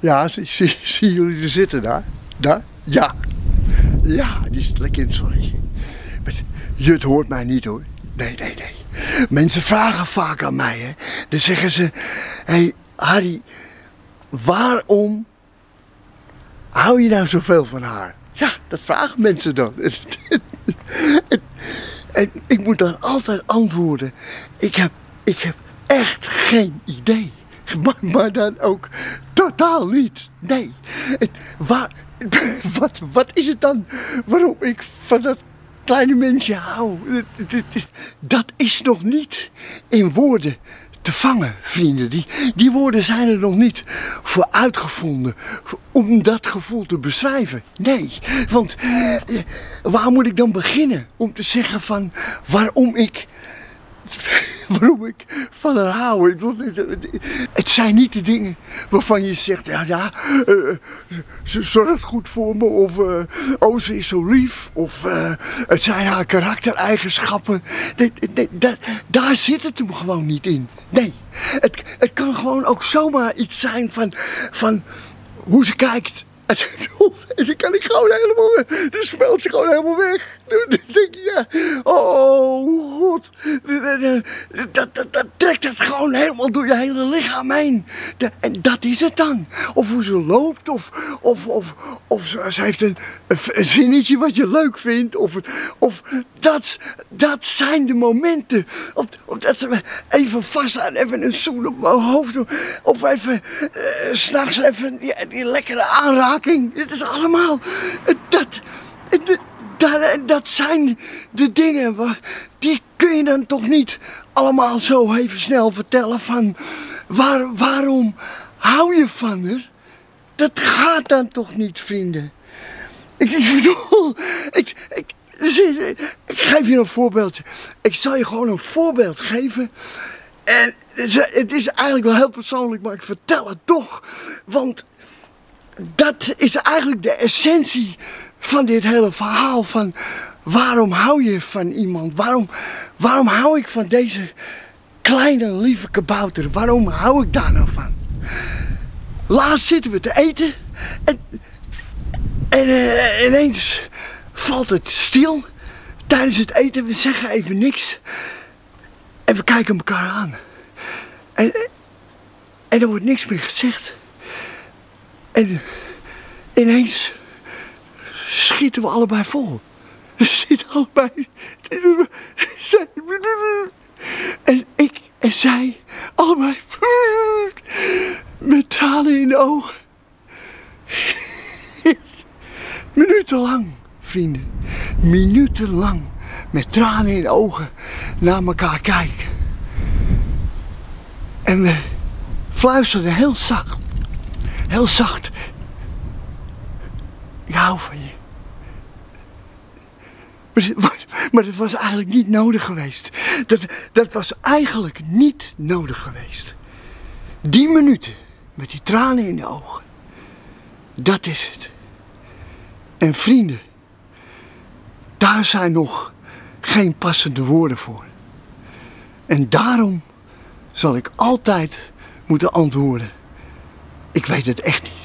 Ja, zie, zie, zien jullie er zitten daar? Daar? Ja. Ja, die zit lekker in het zonnetje. Jut hoort mij niet hoor. Nee, nee, nee. Mensen vragen vaak aan mij, hè. Dan zeggen ze... Hé, hey, Harry, waarom hou je nou zoveel van haar? Ja, dat vragen mensen dan. En, ik moet dan altijd antwoorden. Ik heb, ik heb echt geen idee. Maar dan ook totaal niet. Nee. Waar, wat, wat is het dan waarom ik van dat kleine mensje hou? Dat is nog niet in woorden te vangen, vrienden. Die, die woorden zijn er nog niet voor uitgevonden om dat gevoel te beschrijven. Nee, want eh, waar moet ik dan beginnen om te zeggen van waarom ik waarom ik van haar hou. Het zijn niet de dingen waarvan je zegt, ja, ja, uh, ze zorgt goed voor me. Of, uh, oh, ze is zo lief. Of het zijn haar karaktereigenschappen. Daar, zit het hem gewoon niet in. Nee, het, het kan gewoon ook zomaar iets zijn van, van hoe ze kijkt dan kan ik gewoon helemaal weg. Dan smelt je gewoon helemaal weg. Dan denk je, ja, oh god. Dat, dat, trekt het gewoon helemaal door je hele lichaam heen. En dat is het dan. Of hoe ze loopt, of, of, of, of ze, heeft een, zinnetje wat je leuk vindt. Of, of dat, dat zijn de momenten. Of, dat ze me even vaststaan, even een zoen op mijn hoofd. Of even, uh, s'nachts even die, die lekkere aanraking het is allemaal. Dat, dat, dat zijn de dingen. Die kun je dan toch niet allemaal zo even snel vertellen van. Waar, waarom hou je van haar? Dat gaat dan toch niet, vrienden? Ik, ik bedoel, ik, ik, ik geef je een voorbeeldje. Ik zal je gewoon een voorbeeld geven. En het is eigenlijk wel heel persoonlijk, maar ik vertel het toch. Want dat is eigenlijk de essentie van dit hele verhaal. Van waarom hou je van iemand? Waarom, waarom hou ik van deze kleine lieve kabouter? Waarom hou ik daar nou van? Laatst zitten we te eten en, en uh, ineens valt het stil tijdens het eten. We zeggen even niks en we kijken elkaar aan. En, en er wordt niks meer gezegd. En ineens schieten we allebei vol. We zitten allebei. En ik en zij allebei met tranen in de ogen. Minutenlang, vrienden. Minutenlang met tranen in de ogen naar elkaar kijken. En we fluisterden heel zacht heel zacht. Ik hou van je. Maar, dat was eigenlijk niet nodig geweest. Dat, dat was eigenlijk niet nodig geweest. Die minuten met die tranen in de ogen. Dat is het. En vrienden, daar zijn nog geen passende woorden voor. En daarom zal ik altijd moeten antwoorden. Ik weet het echt niet.